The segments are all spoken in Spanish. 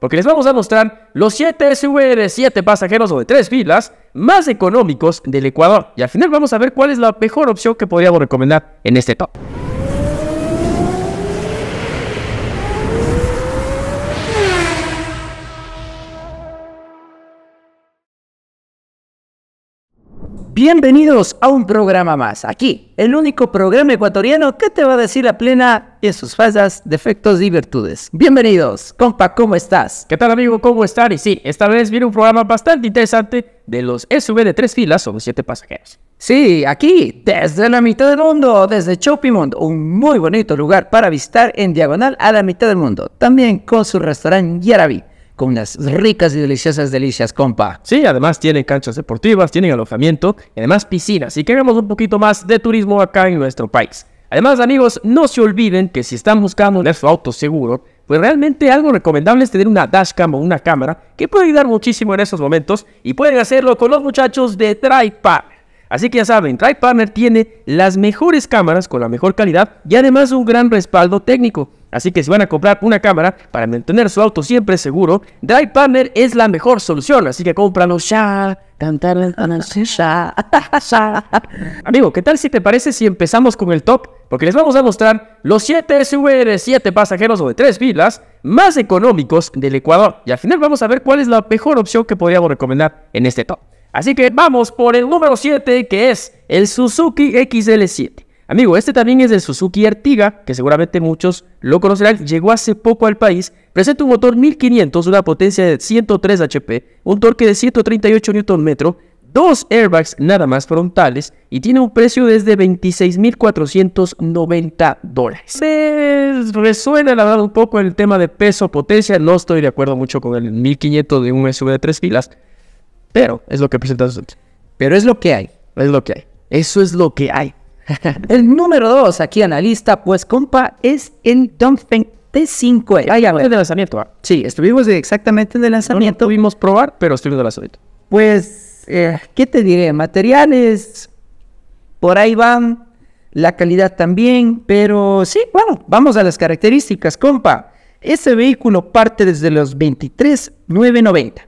porque les vamos a mostrar los 7 SUV de 7 pasajeros o de 3 filas más económicos del Ecuador. Y al final vamos a ver cuál es la mejor opción que podríamos recomendar en este top. Bienvenidos a un programa más. Aquí, el único programa ecuatoriano que te va a decir la plena en sus fallas, defectos y virtudes. Bienvenidos. Compa, ¿cómo estás? ¿Qué tal amigo? ¿Cómo están? Y sí, esta vez viene un programa bastante interesante de los SUV de 3 filas o de 7 pasajeros. Sí, aquí, desde la mitad del mundo, desde Chopimond, un muy bonito lugar para visitar en diagonal a la mitad del mundo. También con su restaurante Yarabi con unas ricas y deliciosas delicias, compa. Sí, además tienen canchas deportivas, tienen alojamiento y además piscinas. Y queremos un poquito más de turismo acá en nuestro país. Además, amigos, no se olviden que si están buscando un auto seguro, pues realmente algo recomendable es tener una dashcam o una cámara que puede ayudar muchísimo en esos momentos y pueden hacerlo con los muchachos de Drive Así que ya saben, Drive Partner tiene las mejores cámaras con la mejor calidad y además un gran respaldo técnico. Así que si van a comprar una cámara para mantener su auto siempre seguro, Drive Partner es la mejor solución. Así que cómpralo ya. Amigo, ¿qué tal si te parece si empezamos con el top? Porque les vamos a mostrar los 7 SUV de 7 pasajeros o de 3 filas más económicos del Ecuador. Y al final vamos a ver cuál es la mejor opción que podríamos recomendar en este top. Así que vamos por el número 7, que es el Suzuki XL7. Amigo, este también es el Suzuki Ertiga, que seguramente muchos lo conocerán, llegó hace poco al país, presenta un motor 1500, una potencia de 103 HP, un torque de 138 Nm, dos airbags nada más frontales y tiene un precio desde 26.490 dólares. Me resuena la verdad un poco el tema de peso, potencia, no estoy de acuerdo mucho con el 1500 de un SUV de tres filas, pero es lo que presenta Pero es lo que hay. Es lo que hay. Eso es lo que hay. el número 2 aquí en la lista, pues compa, es el Dongfeng T5. Ah, ya, de lanzamiento. ¿ah? Sí, estuvimos exactamente de lanzamiento. No, pudimos probar, pero estuvimos de lanzamiento. Pues, eh, ¿qué te diré? Materiales, por ahí van. La calidad también, pero sí, bueno, vamos a las características, compa. Ese vehículo parte desde los 23,990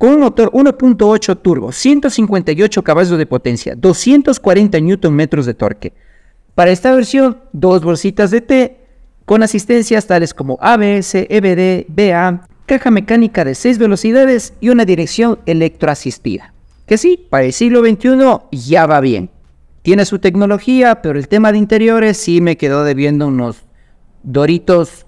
con un motor 1.8 turbo, 158 caballos de potencia, 240 Nm de torque. Para esta versión, dos bolsitas de T con asistencias tales como ABS, EBD, BA, caja mecánica de 6 velocidades y una dirección electroasistida. Que sí, para el siglo XXI ya va bien. Tiene su tecnología, pero el tema de interiores sí me quedó debiendo unos doritos.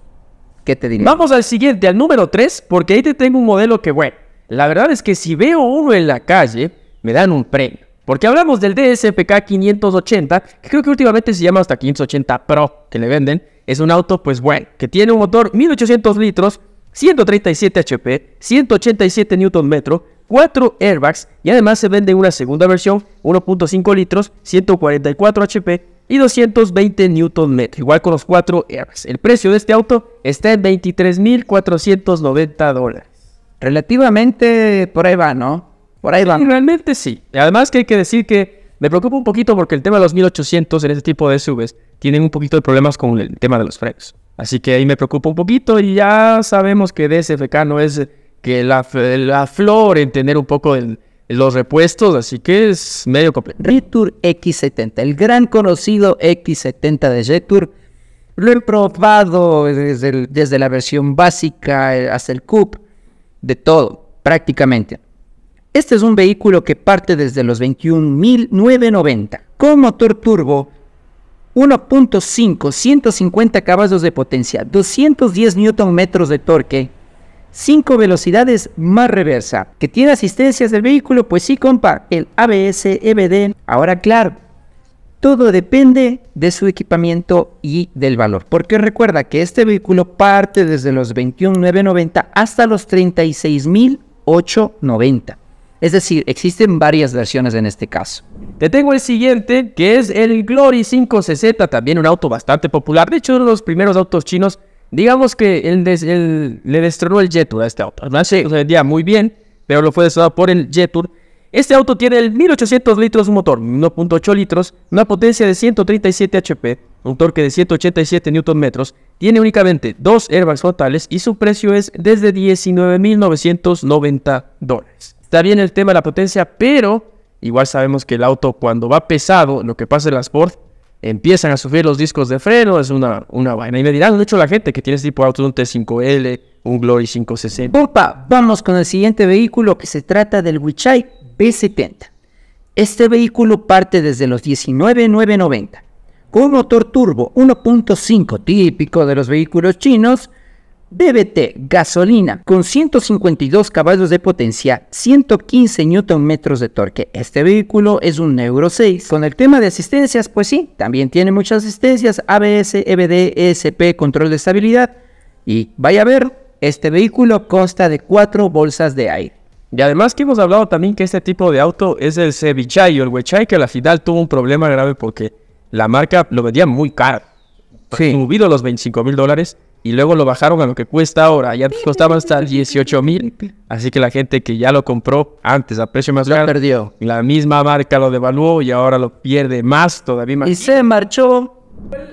¿Qué te diría? Vamos al siguiente, al número 3, porque ahí te tengo un modelo que, bueno, la verdad es que si veo uno en la calle, me dan un premio. Porque hablamos del DSPK 580, que creo que últimamente se llama hasta 580 Pro, que le venden. Es un auto, pues bueno, que tiene un motor 1800 litros, 137 HP, 187 Nm, 4 airbags y además se vende una segunda versión, 1.5 litros, 144 HP y 220 Nm, igual con los 4 airbags. El precio de este auto está en 23.490 dólares. Relativamente por ahí va, ¿no? Por ahí va. realmente sí. Además que hay que decir que me preocupa un poquito porque el tema de los 1800 en este tipo de SUVs tienen un poquito de problemas con el tema de los frenos. Así que ahí me preocupa un poquito y ya sabemos que DSFK no es que la, la flor en tener un poco los repuestos, así que es medio complejo. Retour X70, el gran conocido X70 de Jetour. Lo he probado desde, desde la versión básica hasta el Coupe de todo, prácticamente. Este es un vehículo que parte desde los 21.990 con motor turbo 1.5, 150 caballos de potencia, 210 Nm de torque, 5 velocidades más reversa. ¿Que tiene asistencias del vehículo? Pues sí, compa, el ABS, EBD. Ahora, claro, todo depende de su equipamiento y del valor. Porque recuerda que este vehículo parte desde los 21.990 hasta los 36.890. Es decir, existen varias versiones en este caso. Te tengo el siguiente, que es el Glory 560, también un auto bastante popular. De hecho, uno de los primeros autos chinos. Digamos que el, le destronó el Jetour a este auto. Además, se vendía muy bien, pero lo fue destronado por el Jetour Este auto tiene el 1800 litros un motor, 1.8 litros, una potencia de 137 HP, un torque de 187 Nm, tiene únicamente dos airbags frontales y su precio es desde 19.990 dólares. Está bien el tema de la potencia, pero igual sabemos que el auto cuando va pesado, lo que pasa en las Ford, empiezan a sufrir los discos de freno, es una, una vaina. Y me dirán, de hecho, la gente que tiene este tipo de autos, un T5L, un Glory 560. Opa, vamos con el siguiente vehículo que se trata del Wichai B70. Este vehículo parte desde los 19,990 con motor turbo 1.5 típico de los vehículos chinos, BBT gasolina con 152 caballos de potencia, 115 Nm de torque. Este vehículo es un Euro 6. Con el tema de asistencias, pues sí, también tiene muchas asistencias, ABS, EBD, ESP, control de estabilidad. Y vaya a ver, este vehículo consta de cuatro bolsas de aire. Y además que hemos hablado también que este tipo de auto es el Cevichai o el Wechai que al final tuvo un problema grave porque la marca lo vendía muy caro. Sí. Subido los 25 mil dólares y luego lo bajaron a lo que cuesta ahora. Ya costaba hasta 18 mil. Así que la gente que ya lo compró antes a precio más Lo caro, perdió. la misma marca lo devaluó y ahora lo pierde más, todavía más. Y se marchó.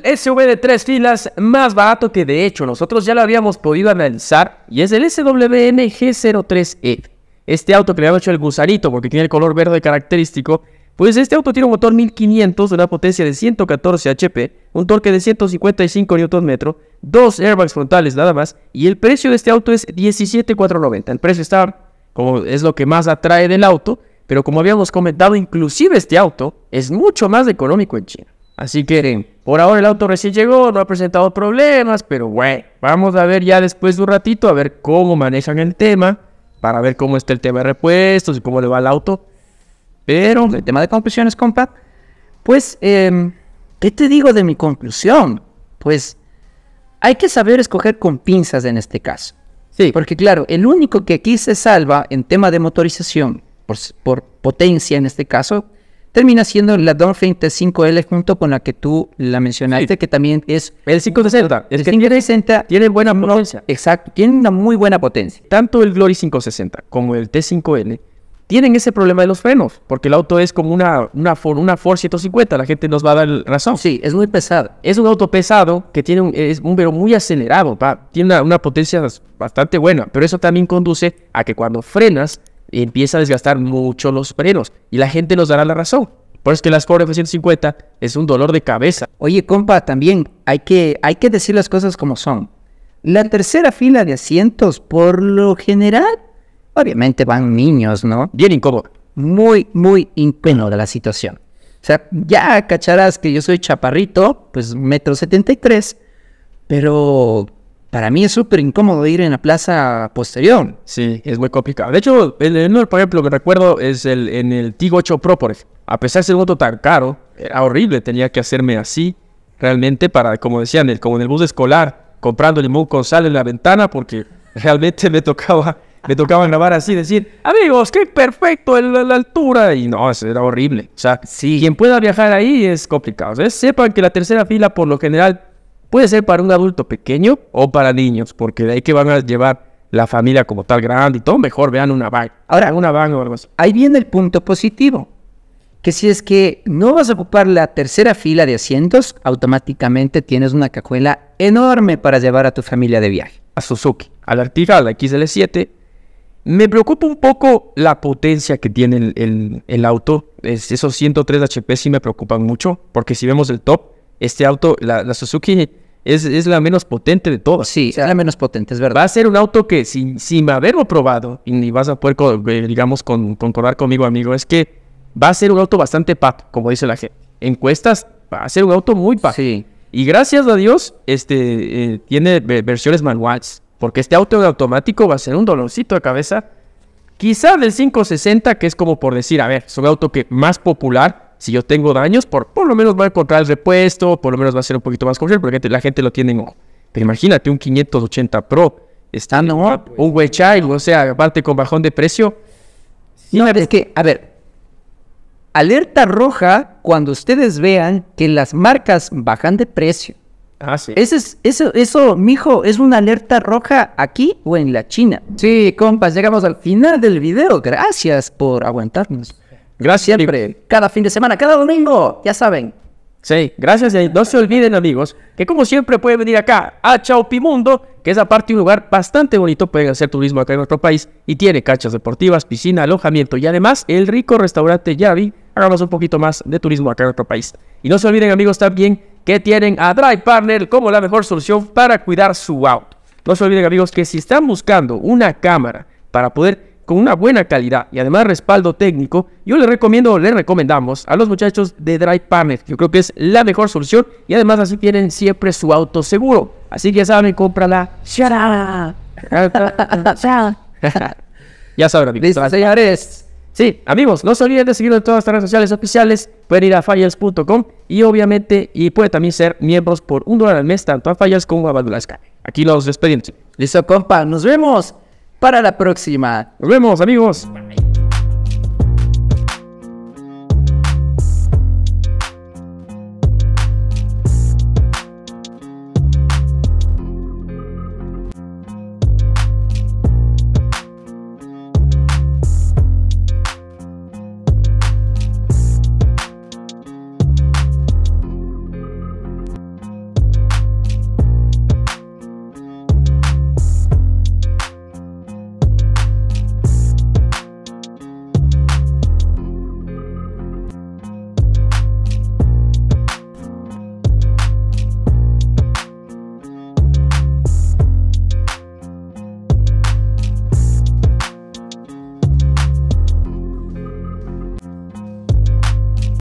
SUV de tres filas más barato que de hecho nosotros ya lo habíamos podido analizar y es el SWN G03E. Este auto que le habíamos hecho el gusanito porque tiene el color verde característico, pues este auto tiene un motor 1500, una potencia de 114 HP, un torque de 155 Nm, dos airbags frontales nada más y el precio de este auto es 17,490. El precio está como es lo que más atrae del auto, pero como habíamos comentado, inclusive este auto es mucho más económico en China. Así que por ahora el auto recién llegó, no ha presentado problemas, pero bueno, vamos a ver ya después de un ratito a ver cómo manejan el tema, para ver cómo está el tema de repuestos y cómo le va al auto. Pero El tema de conclusiones, compa. Pues, em, ¿qué te digo de mi conclusión? Pues, hay que saber escoger con pinzas en este caso. sí, Porque claro, el único que aquí se salva en tema de motorización, por, por potencia en este caso, termina siendo la Dolphin T5L junto con la que tú la mencionaste, Sí. que también es... el 560 es el que 560 tiene buena potencia. Exacto, tiene una muy buena potencia. Tanto el Glory 560 como el T5L tienen ese problema de los frenos, porque el auto es como una, una, Ford, una Ford 150, la gente nos va a dar razón. Sí, es muy pesado. Es un auto pesado que tiene un, es un pero muy acelerado, pa, tiene una, una potencia bastante buena, pero eso también conduce a que cuando frenas empieza a desgastar mucho los frenos y la gente nos dará la razón. Por eso es que la Ford F-150 es un dolor de cabeza. Oye, compa, también hay que, hay que decir las cosas como son. La tercera fila de asientos, por lo general, obviamente van niños, ¿no? Bien incómodo. Muy, muy incómoda la situación. O sea, ya cacharás que yo soy chaparrito, pues metro setenta y tres, pero para mí es súper incómodo ir en la plaza posterior. Sí, es muy complicado. De hecho, el, el por ejemplo, que recuerdo es el en el Tiggo 8 Pro, por ejemplo. A pesar de ser un auto tan caro, era horrible. Tenía que hacerme así, realmente, para, como decían, el, como en el bus escolar, comprando limón con sal en la ventana, porque realmente me tocaba, me tocaba grabar así, decir, amigos, qué perfecto la, la altura. Y no, eso era horrible. O sea, quien pueda viajar ahí es complicado. ¿sabes? Sepan que la tercera fila, por lo general, puede ser para un adulto pequeño o para niños, porque de ahí que van a llevar la familia como tal grande y todo, mejor vean una van. Ahora- una van o algo así. Ahí viene el punto positivo, que si es que no vas a ocupar la tercera fila de asientos, automáticamente tienes una cajuela enorme para llevar a tu familia de viaje. A Suzuki, a la Ertiga, a la XL7. Me preocupa un poco la potencia que tiene el, auto. Es- esos 103 HP sí me preocupan mucho, porque si vemos el top, este auto, la Suzuki es, es la menos potente de todas. Sí, es la menos potente, es verdad. Va a ser un auto que sin, sin haberlo probado, y ni vas a poder, eh, digamos, con- concordar conmigo, amigo, es que va a ser un auto bastante pato, como dice la gente. Encuestas, va a ser un auto muy pato. Sí. Y gracias a Dios, este, eh, tiene ve- versiones manuales, porque este auto en automático va a ser un dolorcito de cabeza. Quizá del 560, que es como por decir, a ver, es un auto que más popular, si yo tengo daños, por, por lo menos va a encontrar el repuesto, por lo menos va a ser un poquito más confiable, porque la gente- la gente lo tiene en ojo. Pero imagínate un 580 Pro, está no, un Weichai, o sea, aparte con bajón de precio. No, es que, a ver, alerta roja cuando ustedes vean que las marcas bajan de precio Ah, sí. Ese es, eso, eso, mijo, ¿es una alerta roja aquí o en la China? Sí, compas, llegamos al final del video. Gracias por aguantarnos. Gracias, Siempre, cada fin de semana, cada domingo, ya saben. Sí, gracias y no se olviden amigos que como siempre pueden venir acá a Chaupimundo, que es aparte un lugar bastante bonito, pueden hacer turismo acá en nuestro país y tiene canchas deportivas, piscina, alojamiento y además el rico restaurante Yavi, hagamos un poquito más de turismo acá en nuestro país. Y no se olviden amigos también que tienen a Drive Partner como la mejor solución para cuidar su auto. No se olviden amigos que si están buscando una cámara para poder con una buena calidad y además respaldo técnico, yo les recomiendo, les recomendamos a los muchachos de Drive Partner. Yo creo que es la mejor solución y además así tienen siempre su auto seguro. Así que ya saben, cómprala. ya saben, amigos. Listo, señores. Sí, amigos, no se olviden de seguirnos en todas las redes sociales oficiales. Pueden ir a fallas.com y obviamente, y puede también ser miembros por un dólar al mes, tanto a Fallas como a Badulaska. Aquí los despedimos. Listo, compa. Nos vemos para la próxima. Nos vemos amigos. Bye.